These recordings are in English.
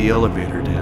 the elevator down,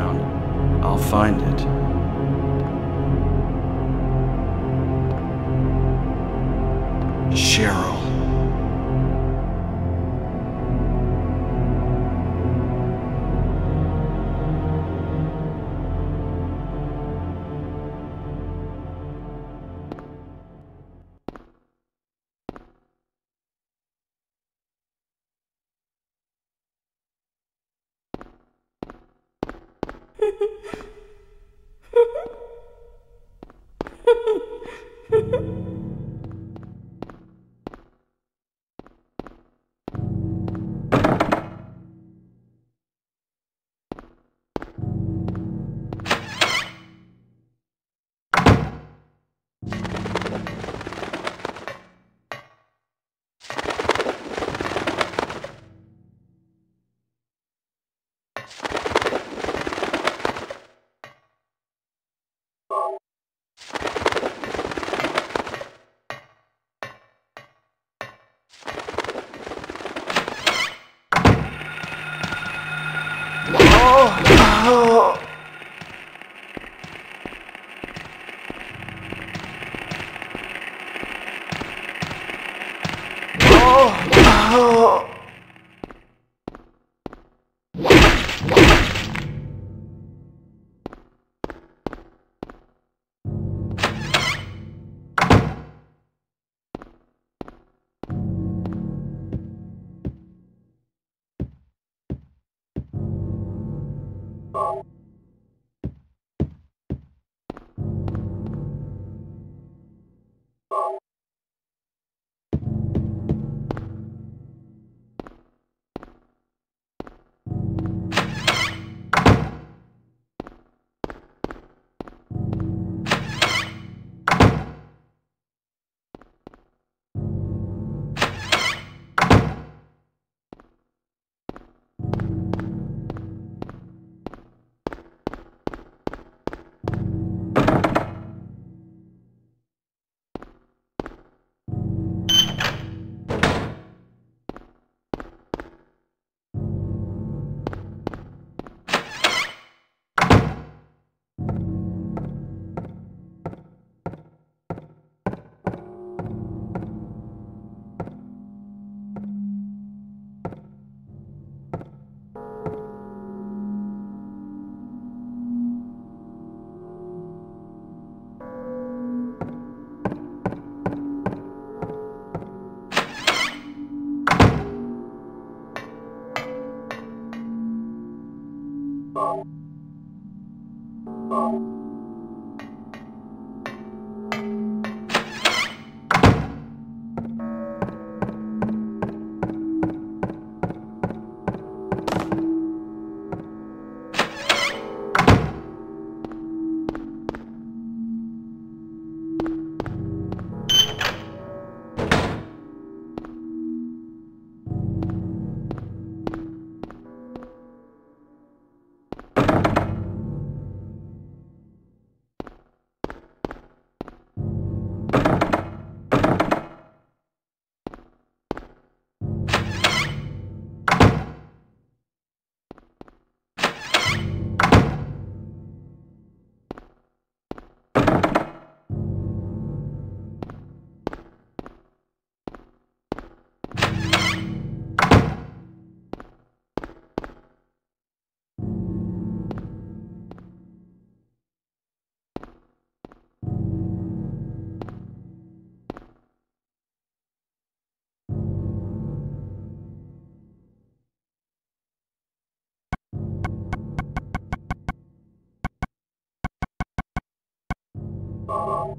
Bye.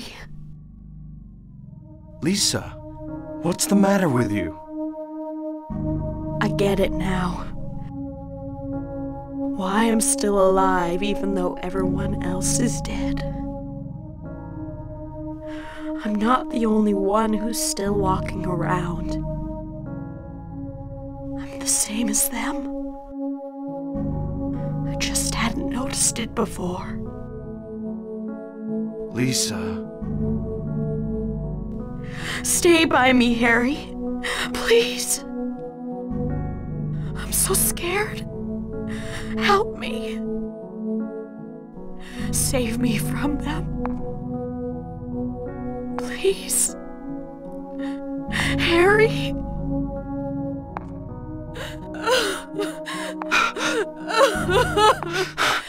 Harry. Lisa, what's the matter with you? I get it now. Why I'm still alive even though everyone else is dead. I'm not the only one who's still walking around. I'm the same as them. I just hadn't noticed it before. Lisa. Stay by me, Harry. Please. I'm so scared. Help me. Save me from them. Please. Harry.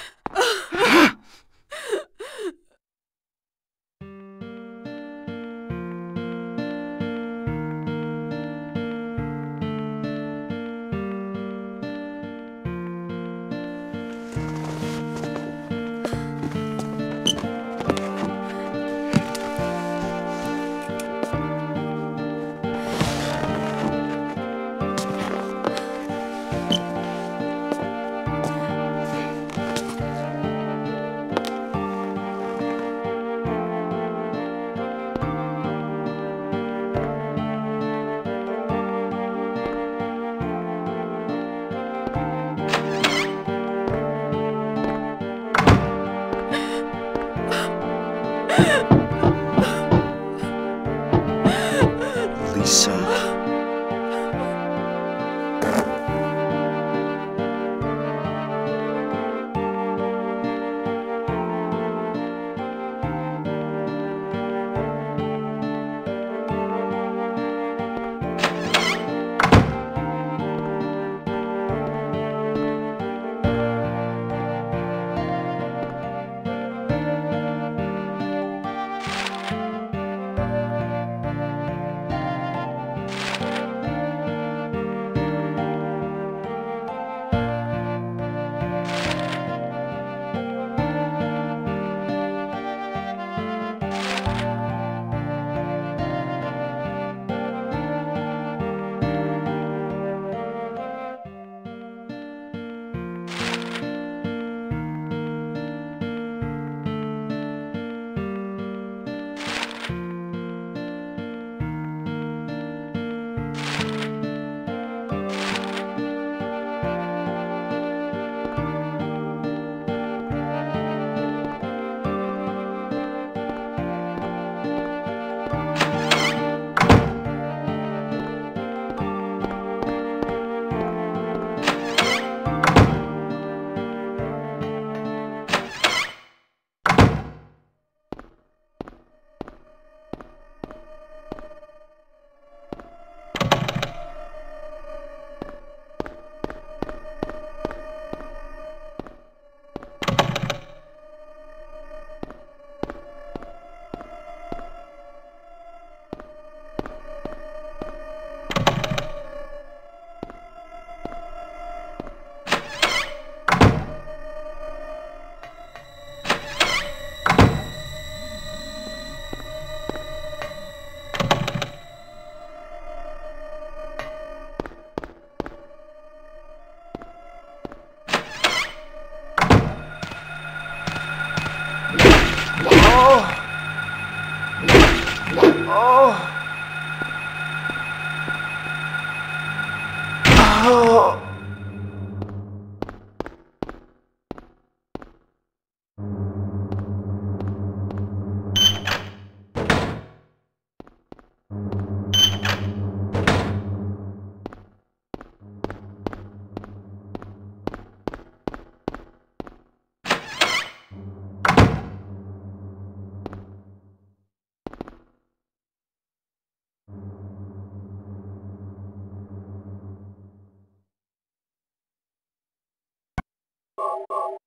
you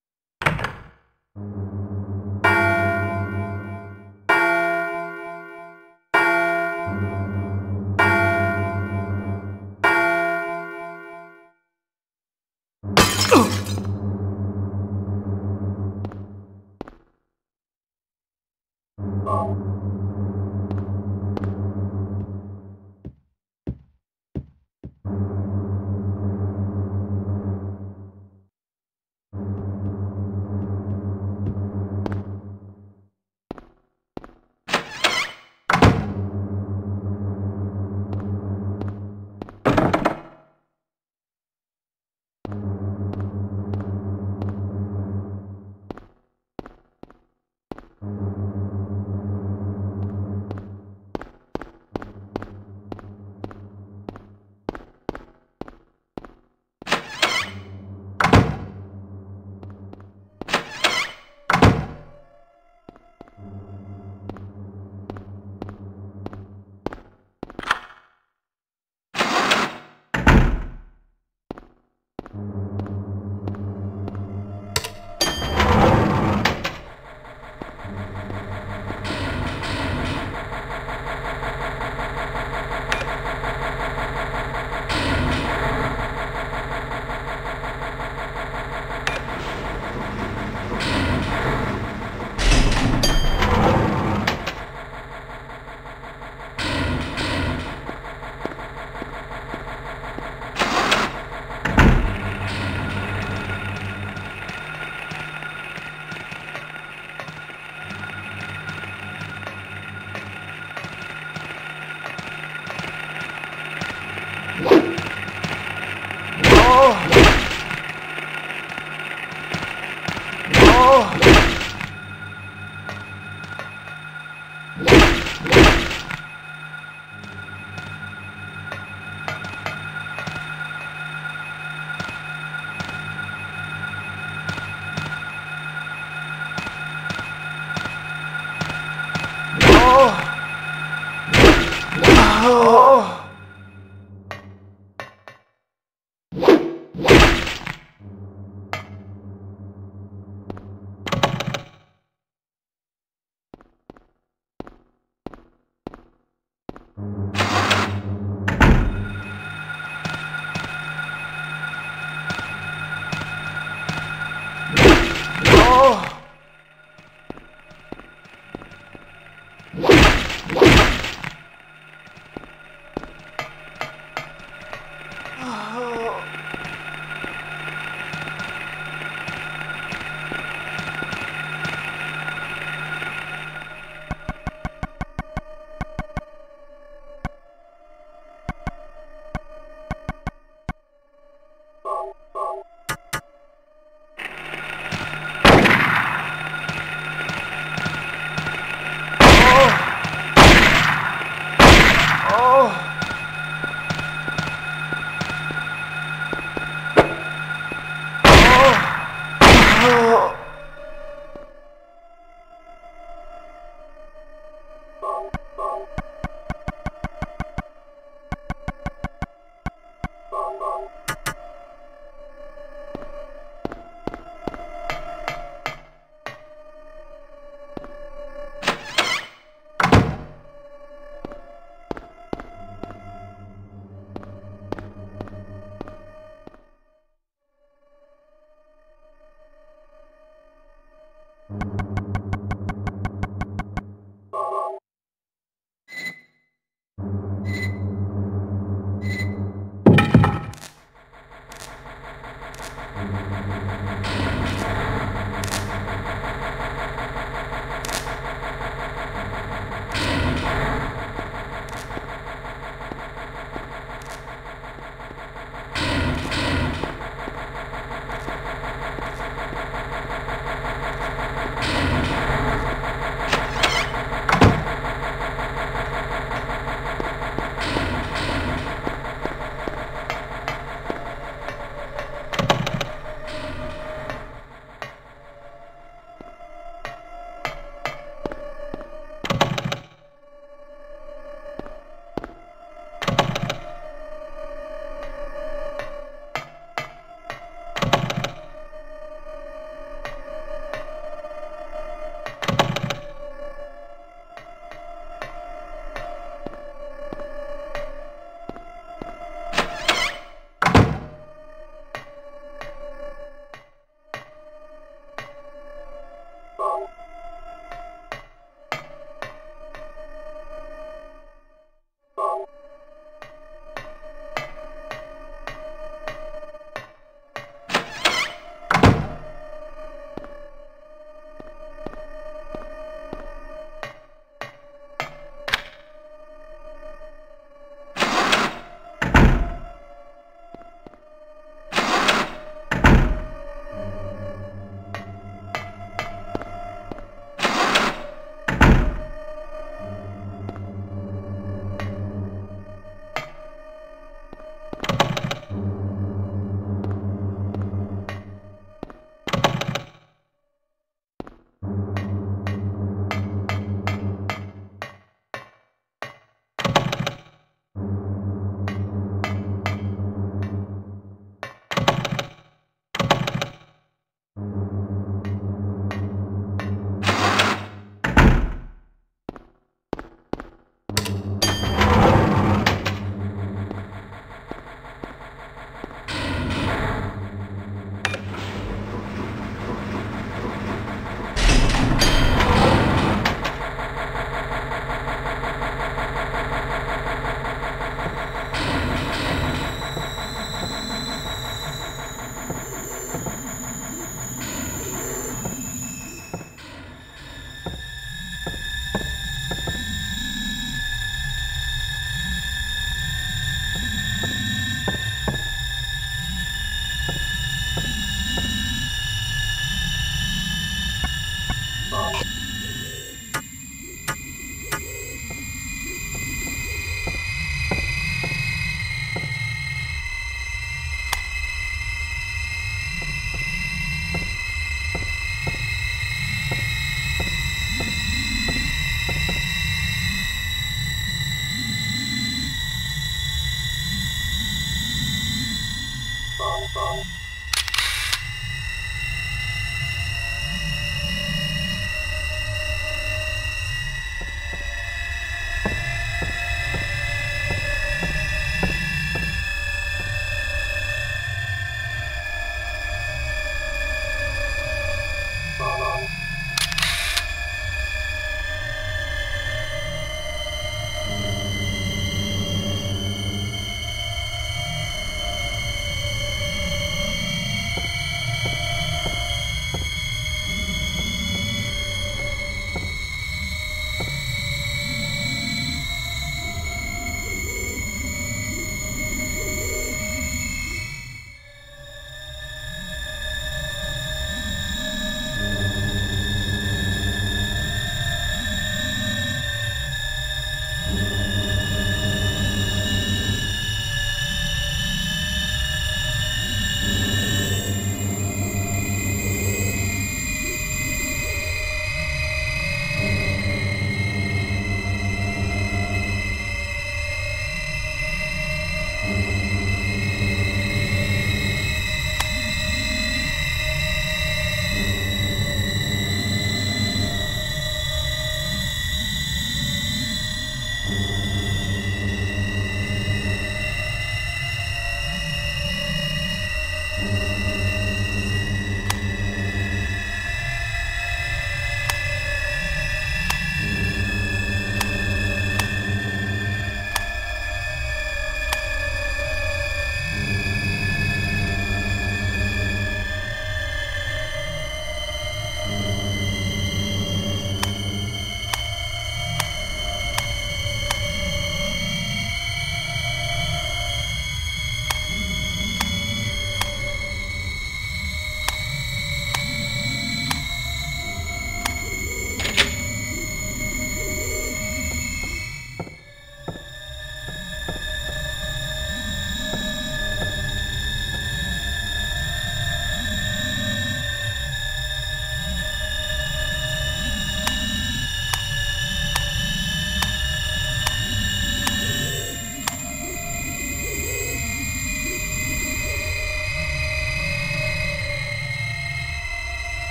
Fuck!